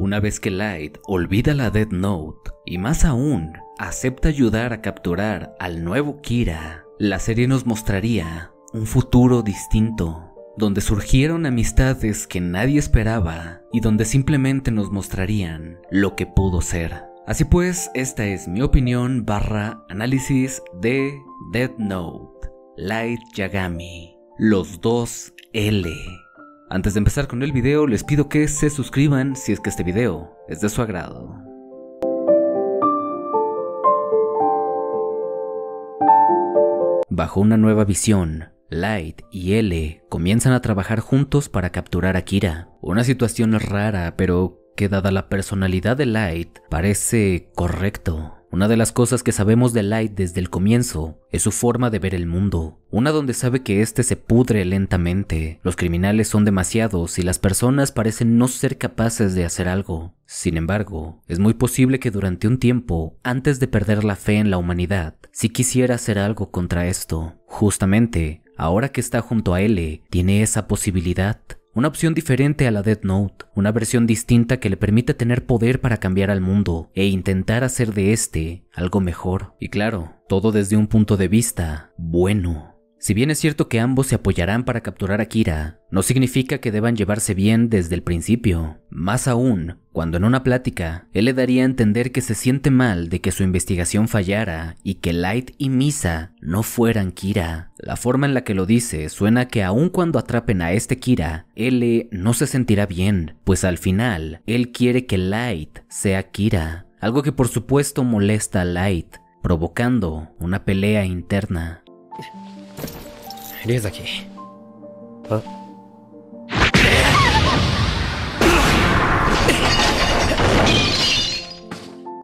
Una vez que Light olvida la Death Note y más aún acepta ayudar a capturar al nuevo Kira, la serie nos mostraría un futuro distinto, donde surgieron amistades que nadie esperaba y donde simplemente nos mostrarían lo que pudo ser. Así pues, esta es mi opinión barra análisis de Death Note, Light Yagami, los dos L. Antes de empezar con el video, les pido que se suscriban si es que este video es de su agrado. Bajo una nueva visión, Light y L comienzan a trabajar juntos para capturar a Kira. Una situación rara, pero que dada la personalidad de Light parece correcto. Una de las cosas que sabemos de Light desde el comienzo es su forma de ver el mundo, una donde sabe que éste se pudre lentamente, los criminales son demasiados y las personas parecen no ser capaces de hacer algo. Sin embargo, es muy posible que durante un tiempo, antes de perder la fe en la humanidad, si quisiera hacer algo contra esto. Justamente, ahora que está junto a L, tiene esa posibilidad. Una opción diferente a la Death Note, una versión distinta que le permite tener poder para cambiar al mundo e intentar hacer de este algo mejor. Y claro, todo desde un punto de vista bueno. Si bien es cierto que ambos se apoyarán para capturar a Kira, no significa que deban llevarse bien desde el principio. Más aún, cuando en una plática, él le daría a entender que se siente mal de que su investigación fallara y que Light y Misa no fueran Kira. La forma en la que lo dice suena que aun cuando atrapen a este Kira, él no se sentirá bien, pues al final, él quiere que Light sea Kira. Algo que por supuesto molesta a Light, provocando una pelea interna. 龍崎あ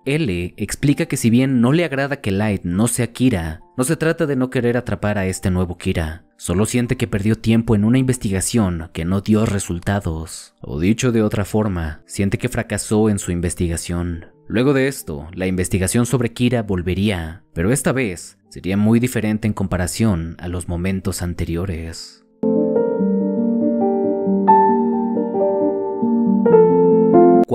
L explica que si bien no le agrada que Light no sea Kira, no se trata de no querer atrapar a este nuevo Kira, solo siente que perdió tiempo en una investigación que no dio resultados. O dicho de otra forma, siente que fracasó en su investigación. Luego de esto, la investigación sobre Kira volvería, pero esta vez sería muy diferente en comparación a los momentos anteriores.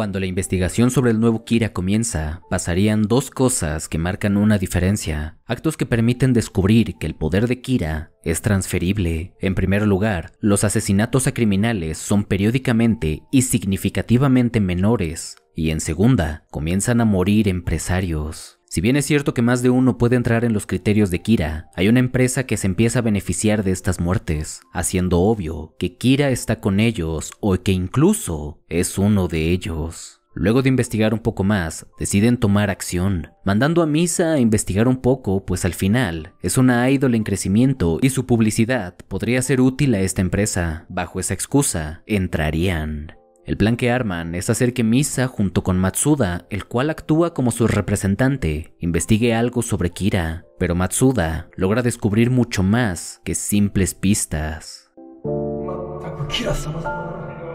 Cuando la investigación sobre el nuevo Kira comienza, pasarían dos cosas que marcan una diferencia, actos que permiten descubrir que el poder de Kira es transferible. En primer lugar, los asesinatos a criminales son periódicamente y significativamente menores, y en segunda, comienzan a morir empresarios. Si bien es cierto que más de uno puede entrar en los criterios de Kira, hay una empresa que se empieza a beneficiar de estas muertes, haciendo obvio que Kira está con ellos o que incluso es uno de ellos. Luego de investigar un poco más, deciden tomar acción, mandando a Misa a investigar un poco, pues al final es una ídola en crecimiento y su publicidad podría ser útil a esta empresa. Bajo esa excusa, entrarían. El plan que arman es hacer que Misa, junto con Matsuda, el cual actúa como su representante, investigue algo sobre Kira, pero Matsuda logra descubrir mucho más que simples pistas.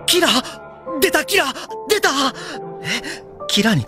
¡Kira! ¡Deta, Kira! ¡Deta! ¡Kira ni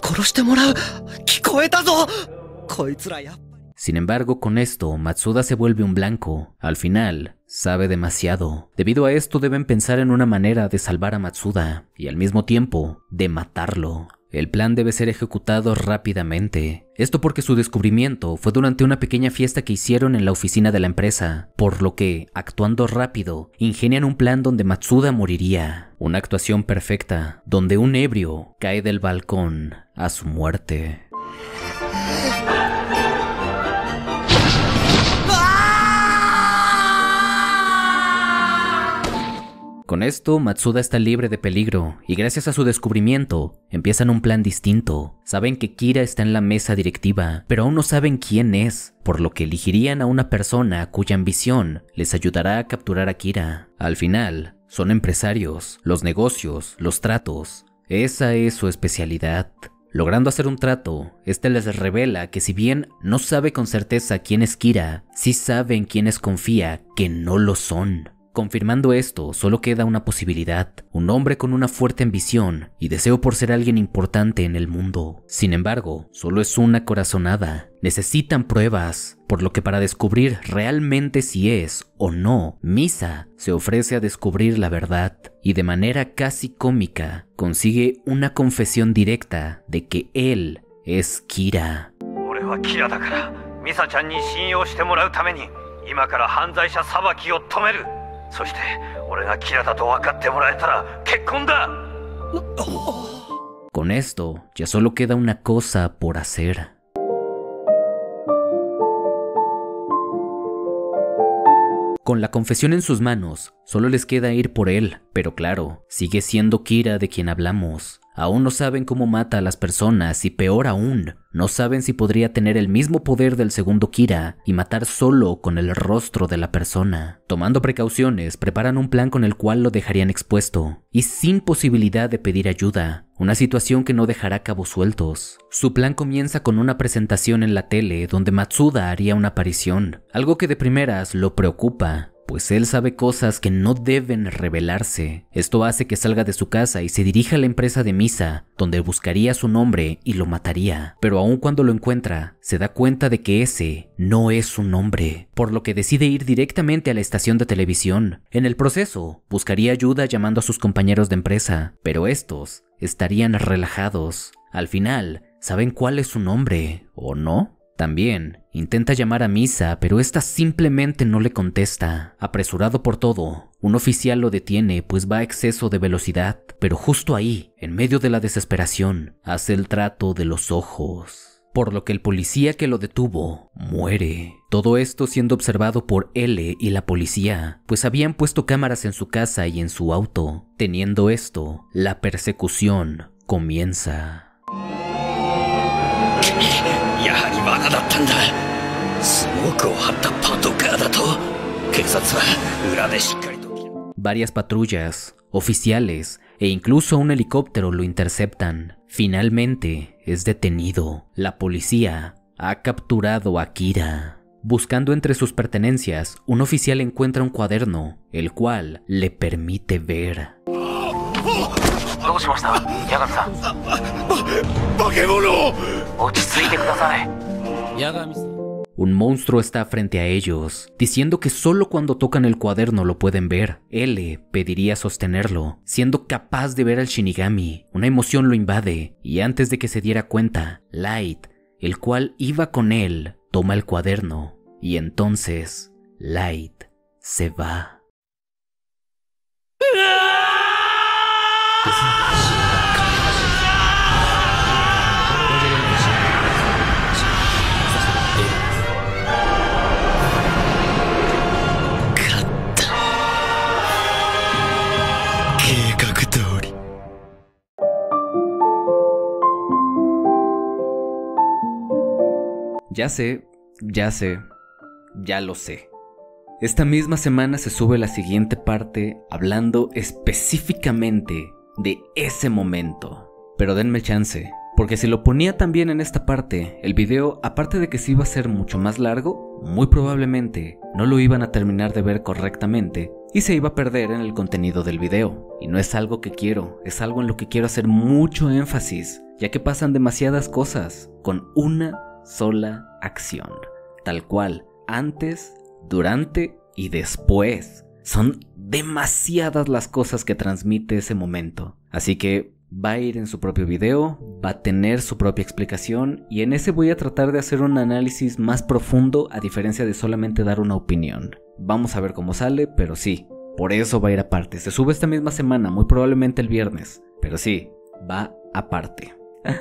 Sin embargo, con esto, Matsuda se vuelve un blanco. Al final, sabe demasiado. Debido a esto, deben pensar en una manera de salvar a Matsuda y al mismo tiempo de matarlo. El plan debe ser ejecutado rápidamente. Esto porque su descubrimiento fue durante una pequeña fiesta que hicieron en la oficina de la empresa, por lo que, actuando rápido, ingenian un plan donde Matsuda moriría. Una actuación perfecta, donde un ebrio cae del balcón a su muerte. Con esto, Matsuda está libre de peligro y gracias a su descubrimiento, empiezan un plan distinto. Saben que Kira está en la mesa directiva, pero aún no saben quién es, por lo que elegirían a una persona cuya ambición les ayudará a capturar a Kira. Al final, son empresarios, los negocios, los tratos. Esa es su especialidad. Logrando hacer un trato, este les revela que si bien no sabe con certeza quién es Kira, sí sabe en quienes confía que no lo son. Confirmando esto, solo queda una posibilidad, un hombre con una fuerte ambición y deseo por ser alguien importante en el mundo. Sin embargo, solo es una corazonada. Necesitan pruebas, por lo que para descubrir realmente si es o no, Misa se ofrece a descubrir la verdad y de manera casi cómica consigue una confesión directa de que él es Kira. 俺はキラだからミサちゃんに信用してもらうために今から犯罪者裁きを止める そして俺がキラだと分かってもらえたら結婚だ Con esto, ya solo queda una cosa por hacer. Con la confesión en sus manos, solo les queda ir por él, pero claro, sigue siendo Kira de quien hablamos. Aún no saben cómo mata a las personas y peor aún, no saben si podría tener el mismo poder del segundo Kira y matar solo con el rostro de la persona. Tomando precauciones, preparan un plan con el cual lo dejarían expuesto y sin posibilidad de pedir ayuda, una situación que no dejará cabos sueltos. Su plan comienza con una presentación en la tele donde Matsuda haría una aparición, algo que de primeras lo preocupa, pues él sabe cosas que no deben revelarse. Esto hace que salga de su casa y se dirija a la empresa de Misa, donde buscaría su nombre y lo mataría. Pero aun cuando lo encuentra, se da cuenta de que ese no es su nombre, por lo que decide ir directamente a la estación de televisión. En el proceso, buscaría ayuda llamando a sus compañeros de empresa, pero estos estarían relajados. Al final, saben cuál es su nombre, ¿o no? También intenta llamar a Misa, pero esta simplemente no le contesta. Apresurado por todo, un oficial lo detiene pues va a exceso de velocidad, pero justo ahí, en medio de la desesperación, hace el trato de los ojos. Por lo que el policía que lo detuvo muere. Todo esto siendo observado por L y la policía, pues habían puesto cámaras en su casa y en su auto. Teniendo esto, la persecución comienza. やはり罠だったんだスモークを張ったパトカーだと警察は裏でしっかりと Varias patrullas, oficiales e incluso un helicóptero lo interceptan. Finalmente es detenido. La policía ha capturado a Kira. Buscando entre sus pertenencias, un oficial encuentra un cuaderno, el cual le permite ver. どうしましたヤガンさん化け物落ち着いてください Un monstruo está frente a ellos, diciendo que solo cuando tocan el cuaderno lo pueden ver. L pediría sostenerlo, siendo capaz de ver al Shinigami. Una emoción lo invade, y antes de que se diera cuenta, Light, el cual iba con él, toma el cuaderno, y entonces Light se va. Ya sé, ya sé, ya lo sé. Esta misma semana se sube la siguiente parte hablando específicamente de ese momento. Pero denme chance, porque si lo ponía también en esta parte, el video, aparte de que se iba a ser mucho más largo, muy probablemente no lo iban a terminar de ver correctamente y se iba a perder en el contenido del video. Y no es algo que quiero, es algo en lo que quiero hacer mucho énfasis, ya que pasan demasiadas cosas con una sola acción, tal cual, antes, durante y después. Son demasiadas las cosas que transmite ese momento. Así que va a ir en su propio video, va a tener su propia explicación y en ese voy a tratar de hacer un análisis más profundo a diferencia de solamente dar una opinión. Vamos a ver cómo sale, pero sí, por eso va a ir aparte. Se sube esta misma semana, muy probablemente el viernes, pero sí, va aparte.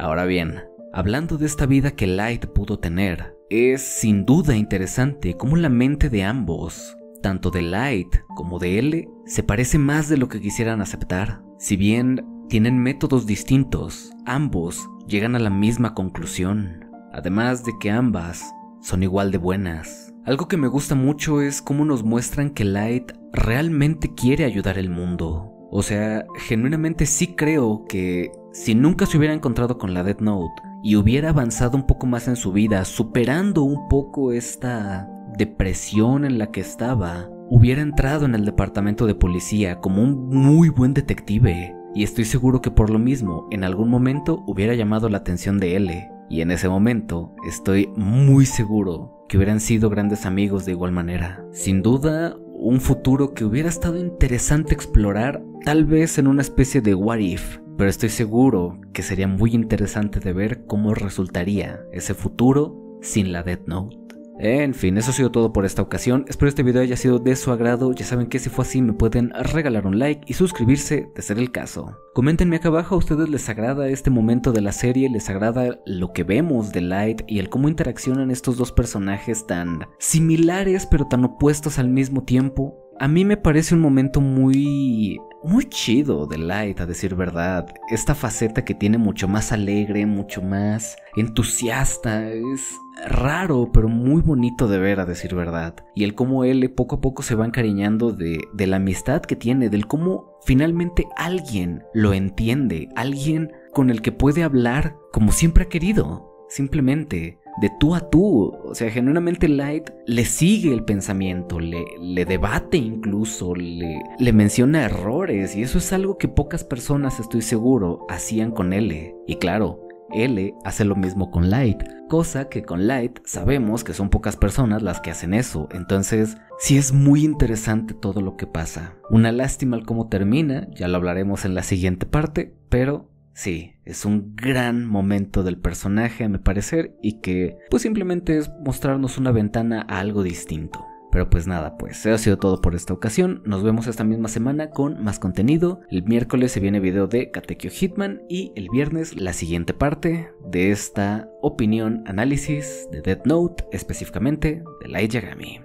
Ahora bien, hablando de esta vida que Light pudo tener, es sin duda interesante cómo la mente de ambos, tanto de Light como de L, se parece más de lo que quisieran aceptar. Si bien tienen métodos distintos, ambos llegan a la misma conclusión, además de que ambas son igual de buenas. Algo que me gusta mucho es cómo nos muestran que Light realmente quiere ayudar al mundo. O sea, genuinamente sí creo que si nunca se hubiera encontrado con la Death Note y hubiera avanzado un poco más en su vida, superando un poco esta depresión en la que estaba, hubiera entrado en el departamento de policía como un muy buen detective. Y estoy seguro que por lo mismo, en algún momento hubiera llamado la atención de L. Y en ese momento estoy muy seguro que hubieran sido grandes amigos de igual manera. Sin duda, un futuro que hubiera estado interesante explorar, tal vez en una especie de what if, pero estoy seguro que sería muy interesante de ver cómo resultaría ese futuro sin la Death Note. En fin, eso ha sido todo por esta ocasión. Espero este video haya sido de su agrado. Ya saben que si fue así me pueden regalar un like y suscribirse de ser el caso. Coméntenme acá abajo a ustedes les agrada este momento de la serie, les agrada lo que vemos de Light y el cómo interaccionan estos dos personajes tan similares pero tan opuestos al mismo tiempo. A mí me parece un momento muy muy chido de Light, a decir verdad. Esta faceta que tiene mucho más alegre, mucho más entusiasta. Es raro, pero muy bonito de ver, a decir verdad. Y el cómo él poco a poco se va encariñando de, de la amistad que tiene, del cómo finalmente alguien lo entiende, alguien con el que puede hablar como siempre ha querido. Simplemente de tú a tú. O sea, genuinamente Light le sigue el pensamiento, le, debate incluso, le, le menciona errores y eso es algo que pocas personas, estoy seguro, hacían con L. Y claro, L hace lo mismo con Light, cosa que con Light sabemos que son pocas personas las que hacen eso, entonces sí es muy interesante todo lo que pasa. Una lástima el cómo termina, ya lo hablaremos en la siguiente parte, pero Sí, es un gran momento del personaje a mi parecer y que pues simplemente es mostrarnos una ventana a algo distinto. Pero pues nada, pues eso ha sido todo por esta ocasión. Nos vemos esta misma semana con más contenido. El miércoles se viene video de Katekyo Hitman y el viernes la siguiente parte de esta opinión análisis de Death Note, específicamente de Light Yagami.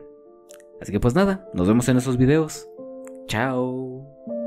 Así que pues nada, nos vemos en esos videos. Chao.